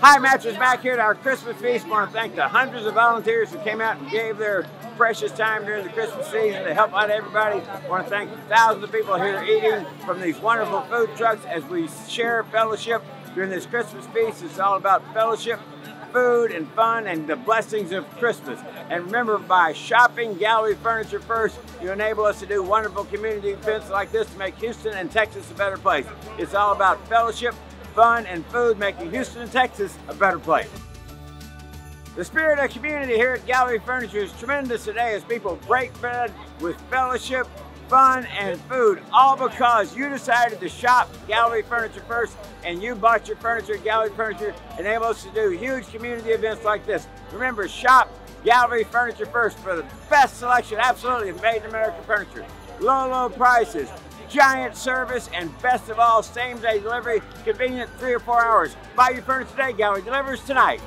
Hi, Mattress Mack here at our Christmas feast. I want to thank the hundreds of volunteers who came out and gave their precious time during the Christmas season to help out everybody. I want to thank thousands of people here eating from these wonderful food trucks as we share fellowship during this Christmas feast. It's all about fellowship, food, and fun, and the blessings of Christmas. And remember, by shopping Gallery Furniture first, you enable us to do wonderful community events like this to make Houston and Texas a better place. It's all about fellowship, fun, and food, making Houston and Texas a better place. The spirit of community here at Gallery Furniture is tremendous today as people break bread with fellowship, fun, and food, all because you decided to shop Gallery Furniture first and you bought your furniture Gallery Furniture, enable us to do huge community events like this. Remember, shop Gallery Furniture first for the best selection, absolutely, of made in America furniture. Low, low prices, giant service, and best of all, same day delivery, convenient three or four hours. Buy your furniture today, Gallery delivers tonight.